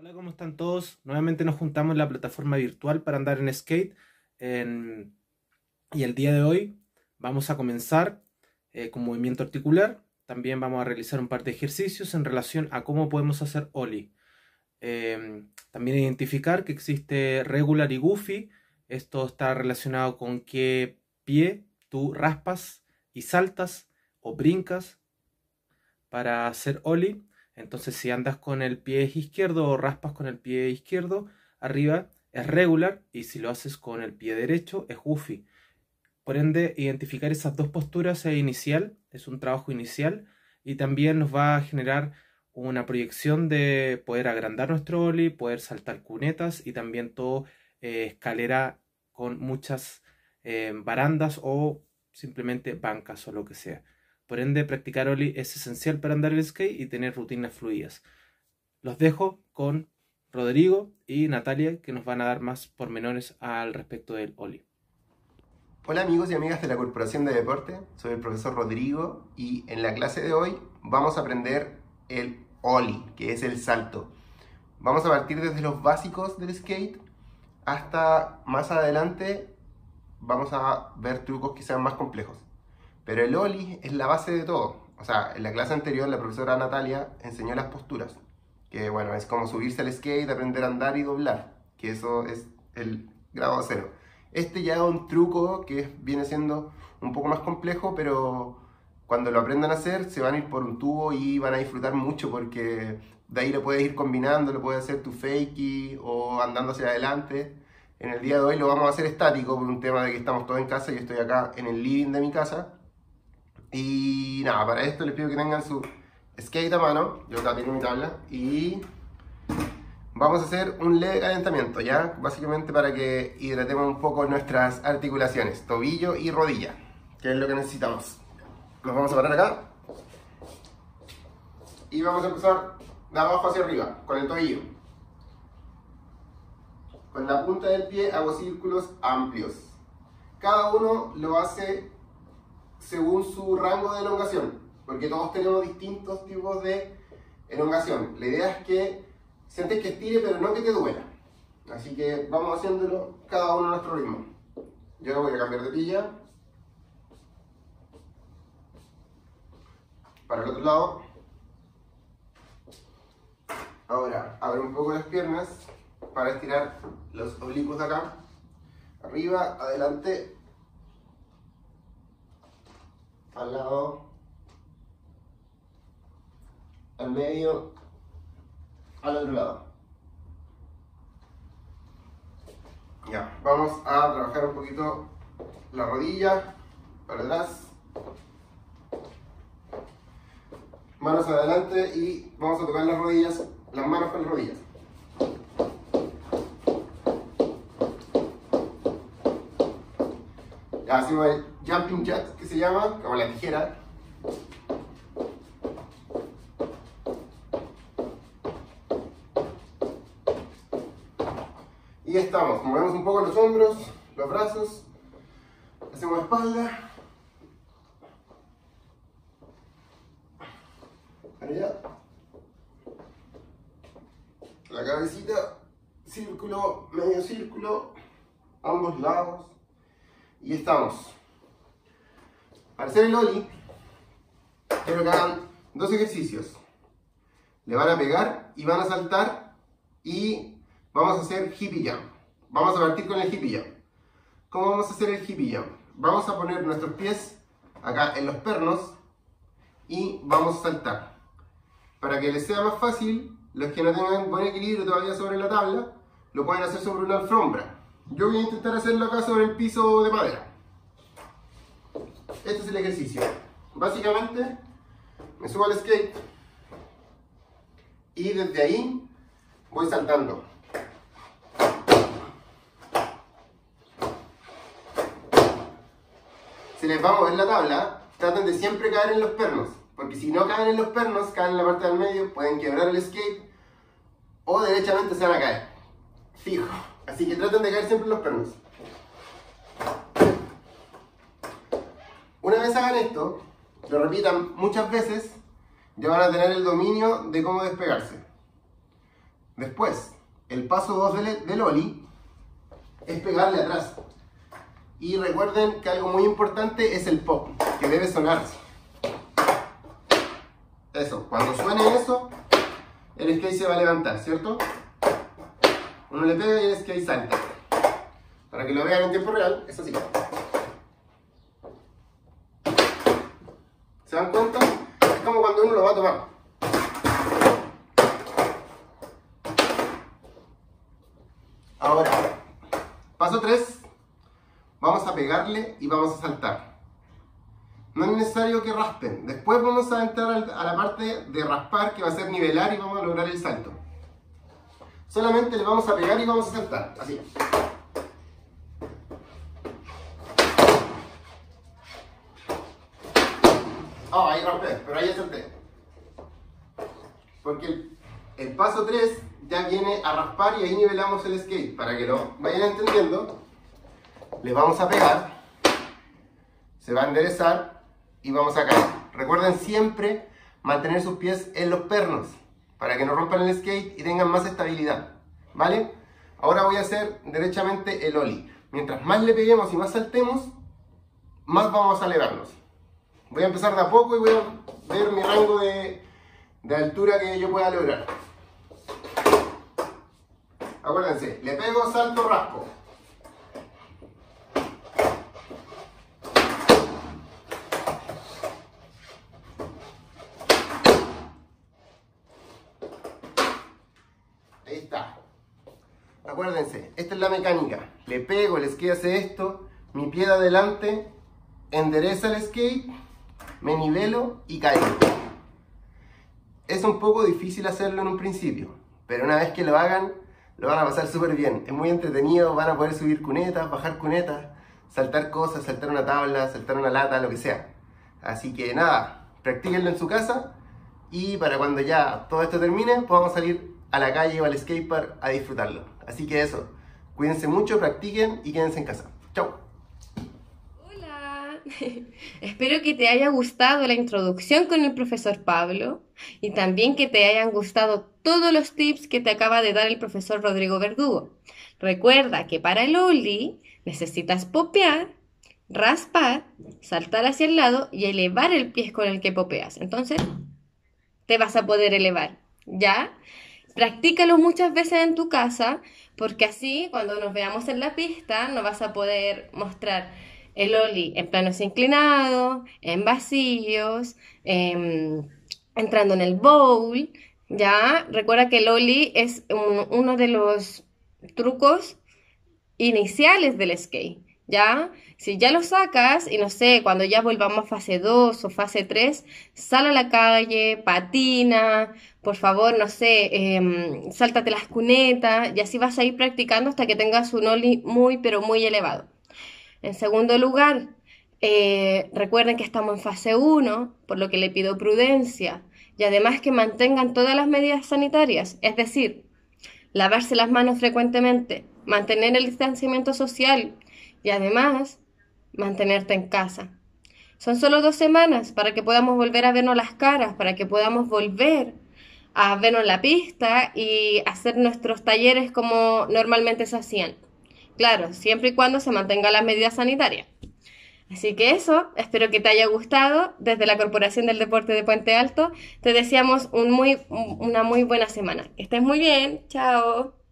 Hola, ¿cómo están todos? Nuevamente nos juntamos en la plataforma virtual para andar en skate. Y el día de hoy vamos a comenzar eh, con movimiento articular. También vamos a realizar un par de ejercicios en relación a cómo podemos hacer ollie. Em, también identificar que existe regular y goofy. Esto está relacionado con qué pie tú raspas y saltas o brincas para hacer ollie. Entonces si andas con el pie izquierdo o raspas con el pie izquierdo, arriba es regular y si lo haces con el pie derecho es goofy. Por ende, identificar esas dos posturas es inicial, es un trabajo inicial y también nos va a generar una proyección de poder agrandar nuestro ollie, poder saltar cunetas y también todo eh, escalera con muchas eh, barandas o simplemente bancas o lo que sea. Por ende, practicar Oli es esencial para andar el skate y tener rutinas fluidas. Los dejo con Rodrigo y Natalia que nos van a dar más pormenores al respecto del Oli. Hola amigos y amigas de la Corporación de Deporte, soy el profesor Rodrigo y en la clase de hoy vamos a aprender el Oli, que es el salto. Vamos a partir desde los básicos del skate hasta más adelante vamos a ver trucos que sean más complejos. Pero el Oli es la base de todo. O sea, en la clase anterior la profesora Natalia enseñó las posturas. Que bueno, es como subirse al skate, aprender a andar y doblar. Que eso es el grado cero. Este ya es un truco que viene siendo un poco más complejo, pero cuando lo aprendan a hacer se van a ir por un tubo y van a disfrutar mucho porque de ahí lo puedes ir combinando, lo puedes hacer tu fakey o andando hacia adelante. En el día de hoy lo vamos a hacer estático por un tema de que estamos todos en casa, yo estoy acá en el living de mi casa y nada, para esto les pido que tengan su skate a mano, yo acá tengo mi tabla, y vamos a hacer un leve calentamiento, ¿ya? Básicamente para que hidratemos un poco nuestras articulaciones, tobillo y rodilla, que es lo que necesitamos. Nos vamos a parar acá. Y vamos a empezar de abajo hacia arriba, con el tobillo. Con la punta del pie hago círculos amplios. Cada uno lo hace según su rango de elongación, porque todos tenemos distintos tipos de elongación. La idea es que sientes que estire, pero no que te duela. Así que vamos haciéndolo cada uno a nuestro ritmo. Yo voy a cambiar de pilla. Para el otro lado. Ahora, abre un poco las piernas para estirar los oblicuos de acá. Arriba, adelante, al lado, al medio, al otro lado. Ya, vamos a trabajar un poquito la rodilla para atrás, manos adelante y vamos a tocar las rodillas, las manos con las rodillas. Hacemos el jumping jack que se llama, como la tijera. Y estamos, movemos un poco los hombros, los brazos, hacemos espalda. Allá. La cabecita, círculo, medio círculo, ambos lados. Y estamos. Para hacer el Oli, quiero que hagan dos ejercicios. Le van a pegar y van a saltar y vamos a hacer hippie jump. Vamos a partir con el hippie jump. ¿Cómo vamos a hacer el hippie jump? Vamos a poner nuestros pies acá en los pernos y vamos a saltar. Para que les sea más fácil, los que no tengan buen equilibrio todavía sobre la tabla, lo pueden hacer sobre una alfombra. Yo voy a intentar hacerlo acá sobre el piso de madera. Este es el ejercicio. Básicamente, me subo al skate y desde ahí voy saltando. Si les va a mover la tabla, traten de siempre caer en los pernos, porque si no caen en los pernos, caen en la parte del medio, pueden quebrar el skate o derechamente se van a caer. Fijo. Así que traten de caer siempre los pernos. Una vez hagan esto, lo repitan muchas veces, ya van a tener el dominio de cómo despegarse. Después, el paso 2 del, del Oli es pegarle atrás. Y recuerden que algo muy importante es el pop, que debe sonar. Eso, cuando suene eso, el skate se va a levantar, ¿cierto? Uno le pega y el skate salta. Para que lo vean en tiempo real, es así. ¿Se dan cuenta? Es como cuando uno lo va a tomar. Ahora, paso 3, vamos a pegarle y vamos a saltar. No es necesario que raspen. Después vamos a entrar a la parte de raspar que va a ser nivelar y vamos a lograr el salto. Solamente le vamos a pegar y vamos a saltar. Así. Oh, ahí raspé, pero ahí salté. Porque el, el paso 3 ya viene a raspar y ahí nivelamos el skate. Para que lo vayan entendiendo, le vamos a pegar, se va a enderezar y vamos a caer. Recuerden siempre mantener sus pies en los pernos para que no rompan el skate y tengan más estabilidad. ¿Vale? Ahora voy a hacer derechamente el ollie. Mientras más le peguemos y más saltemos, más vamos a elevarnos. Voy a empezar de a poco y voy a ver mi rango de, de altura que yo pueda lograr. Acuérdense, le pego, salto, raspo. Ahí está. Acuérdense, esta es la mecánica. Le pego, el skate hace esto, mi pie de adelante endereza el skate, me nivelo y caigo. Es un poco difícil hacerlo en un principio, pero una vez que lo hagan, lo van a pasar súper bien. Es muy entretenido, van a poder subir cunetas, bajar cunetas, saltar cosas, saltar una tabla, saltar una lata, lo que sea. Así que nada, practíquenlo en su casa y para cuando ya todo esto termine, podamos salir a la calle o al skatepark a disfrutarlo. Así que eso, cuídense mucho, practiquen y quédense en casa. Chao. Hola, espero que te haya gustado la introducción con el profesor Pablo y también que te hayan gustado todos los tips que te acaba de dar el profesor Rodrigo Verdugo. Recuerda que para el Oli necesitas popear, raspar, saltar hacia el lado y elevar el pie con el que popeas. Entonces, te vas a poder elevar, ¿ya? Practícalo muchas veces en tu casa, porque así cuando nos veamos en la pista nos vas a poder mostrar el Oli en planos inclinados, en vacíos, em, entrando en el bowl, ¿ya? Recuerda que el Oli es un- uno de los trucos iniciales del skate, ¿ya? Si ya lo sacas y no sé, cuando ya volvamos a fase 2 o fase 3, sal a la calle, patina, por favor, no sé, em, sáltate las cunetas y así vas a ir practicando hasta que tengas un Oli muy, pero muy elevado. En segundo lugar, eh, recuerden que estamos en fase 1, por lo que le pido prudencia y además que mantengan todas las medidas sanitarias, es decir, lavarse las manos frecuentemente, mantener el distanciamiento social y además mantenerte en casa. Son solo dos semanas para que podamos volver a vernos las caras, para que podamos volver a vernos la pista y hacer nuestros talleres como normalmente se hacían. Claro, siempre y cuando se mantenga las medidas sanitarias. Así que eso, espero que te haya gustado. Desde la Corporación del Deporte de Puente Alto, te deseamos una muy buena semana. Que estés muy bien. Chao.